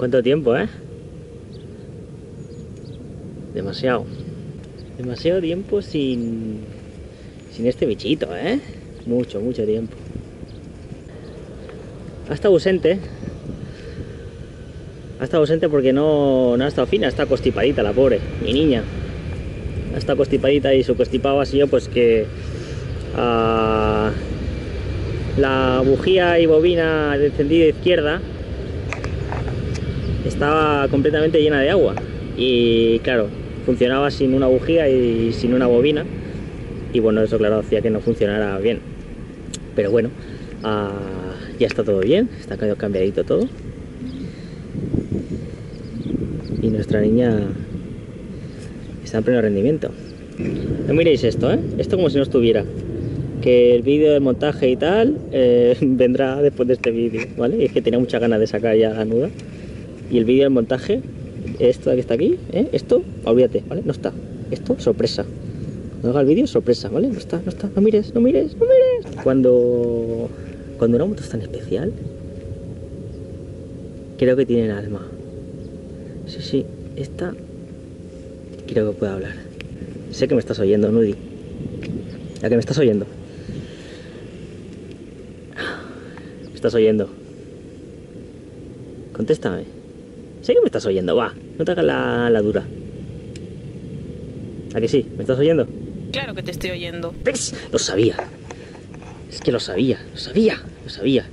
¿Cuánto tiempo, eh? Demasiado. Demasiado tiempo sin, sin este bichito, ¿eh? Mucho, mucho tiempo. Ha estado ausente. Ha estado ausente porque no, no ha estado fina, está constipadita la pobre, mi niña. Ha estado constipadita y su constipado ha sido pues que ah, la bujía y bobina de encendido izquierda estaba completamente llena de agua y claro, funcionaba sin una bujía y sin una bobina y bueno, eso claro hacía que no funcionara bien. Pero bueno, ah, ya está todo bien, está cambiadito todo. Y nuestra niña está en pleno rendimiento. No miréis esto, ¿eh? Esto como si no estuviera. Que el vídeo de montaje y tal eh, vendrá después de este vídeo, ¿vale? Y es que tenía muchas ganas de sacar ya la nuda. Y el vídeo del montaje, esto que está aquí, ¿eh? Esto, olvídate, ¿vale? No está. Esto, sorpresa. Cuando haga el vídeo, sorpresa, ¿vale? No está, no está. No mires, no mires, no mires. Cuando, cuando una moto es tan especial, creo que tienen alma. Sí, sí, esta creo que puede hablar. Sé que me estás oyendo, Nudi. Ya que me estás oyendo. Me estás oyendo. Contéstame. Sé que me estás oyendo, va. No te hagas la, la dura. ¿A que sí? ¿Me estás oyendo? Claro que te estoy oyendo. ¿Ves? Lo sabía. Es que lo sabía, lo sabía, lo sabía.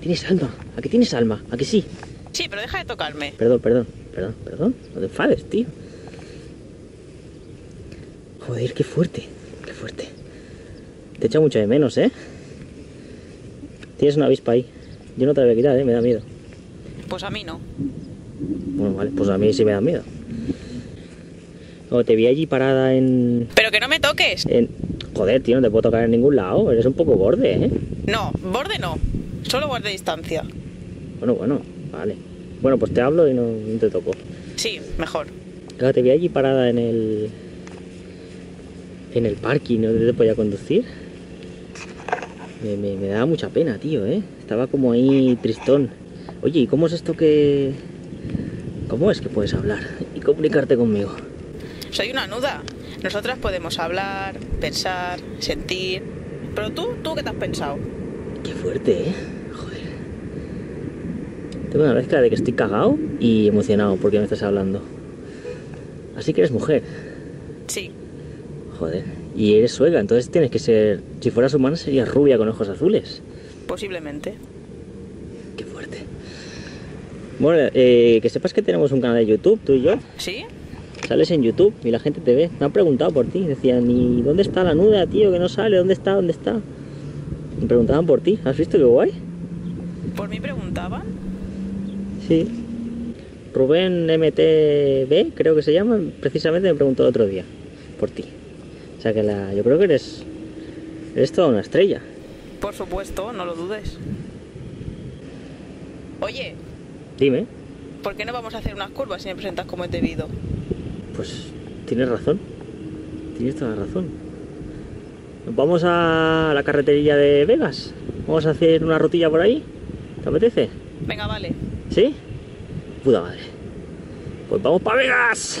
Tienes alma. ¿A que tienes alma? ¿A que sí? Sí, pero deja de tocarme. Perdón, perdón, perdón, perdón. No te enfades, tío. Joder, qué fuerte, qué fuerte. Te echa mucho de menos, ¿eh? Tienes una avispa ahí. Yo no te la voy a quitar, ¿eh? Me da miedo. Pues a mí no. Bueno, vale, pues a mí sí me da miedo. O te vi allí parada en... Pero que no me toques. en... Joder, tío, no te puedo tocar en ningún lado. Eres un poco borde, ¿eh? No, borde no. Solo guarde distancia. Bueno, bueno, vale. Bueno, pues te hablo y no, no te toco. Sí, mejor. Claro, te vi allí parada en el... En el parking, ¿no te podía conducir? Me, me, me daba mucha pena, tío, ¿eh? Estaba como ahí tristón. Oye, ¿y cómo es esto que... ¿Cómo es que puedes hablar y comunicarte conmigo? Soy una nuda. Nosotras podemos hablar, pensar, sentir. Pero tú, ¿tú qué te has pensado? Qué fuerte, ¿eh? Joder. Tengo una mezcla de que estoy cagado y emocionado porque me estás hablando. Así que eres mujer. Sí. Joder. Y eres sueca, entonces tienes que ser... Si fueras humana serías rubia con ojos azules. Posiblemente. Fuerte. Bueno, eh, que sepas que tenemos un canal de YouTube, tú y yo. ¿Sí? Sales en YouTube y la gente te ve. Me han preguntado por ti. Decían, ¿y dónde está la nuda, tío? Que no sale. ¿Dónde está? ¿Dónde está? Me preguntaban por ti. ¿Has visto qué guay? ¿Por mí preguntaban? Sí. Rubén MTB, creo que se llama, precisamente me preguntó el otro día por ti. O sea que la, yo creo que eres, eres toda una estrella. Por supuesto, no lo dudes. Oye, Dime, ¿por qué no vamos a hacer unas curvas si me presentas como es debido? pues tienes razón. Tienes toda la razón. Vamos a la carreterilla de Vegas. Vamos a hacer una rutilla por ahí. ¿Te apetece? Venga, vale. ¿Sí? Puta madre. Pues vamos para Vegas.